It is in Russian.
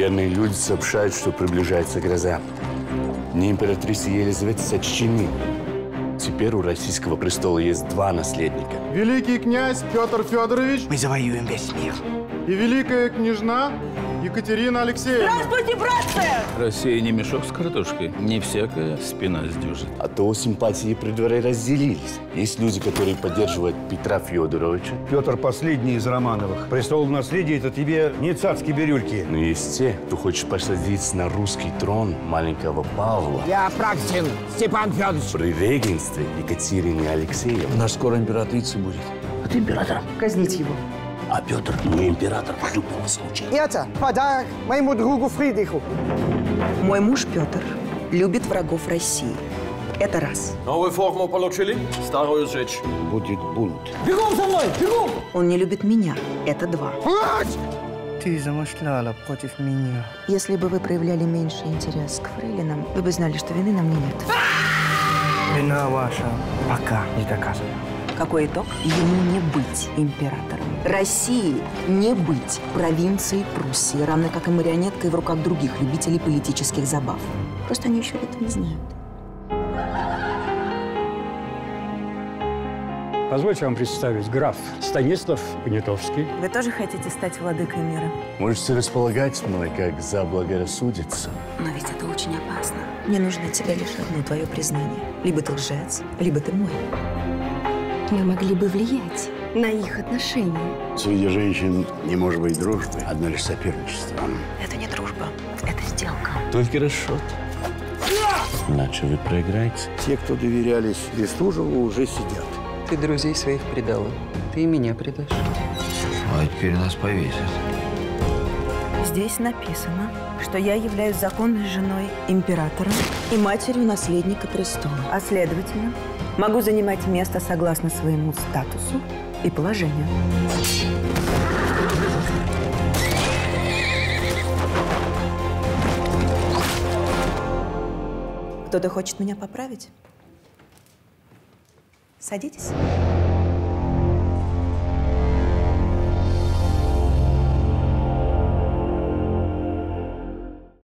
Верные люди сообщают, что приближается гроза. Дни императрицы Елизаветы сочтены. Теперь у российского престола есть два наследника. Великий князь Петр Федорович Мы завоюем весь мир. и великая княжна Екатерина Алексеевна. Здравствуйте, братцы! Россия не мешок с картошкой. Не всякая спина сдюжит. А то симпатии при дворе разделились. Есть люди, которые поддерживают Петра Федоровича, Петр последний из Романовых. Престол наследия – это тебе не царские бирюльки. но есть те, кто хочет посадить на русский трон маленького Павла Я Апраксин Степан Федорович. при регенстве Екатерины Алексеевны. Нас скоро императрица будет. От императора. Казнить его. А Петр не император в любом случае. Это подарок моему другу Фридриху. Мой муж Петр любит врагов России. Это раз. Новую форму получили? Старую сжечь. Будет бунт. Бегом за мной, бегом! Он не любит меня. Это два. Ты замышляла против меня. Если бы вы проявляли меньше интерес к фрейлинам, вы бы знали, что вины на мне нет. Вина ваша пока не доказана. Какой итог? Ему не быть императором. России не быть провинцией Пруссии, равно как и марионеткой в руках других любителей политических забав. Просто они еще этого не знают. Позвольте вам представить граф Станислав Понятовский. Вы тоже хотите стать владыкой мира? Можете располагать мной, как заблагорассудится. Но ведь это очень опасно. Мне нужно от тебя лишь одно твое признание. Либо ты лжец, либо ты мой. Мы могли бы влиять на их отношения. Среди женщин не может быть дружбы, одно лишь соперничество. Это не дружба, это сделка. Только расчет. Иначе вы проиграете. Те, кто доверялись Бестужеву, уже сидят. Ты друзей своих предала. Ты и меня предашь. А теперь нас повесят. Здесь написано, что я являюсь законной женой императора и матерью наследника престола. А следовательно, могу занимать место согласно своему статусу и положению. Кто-то хочет меня поправить? Садитесь.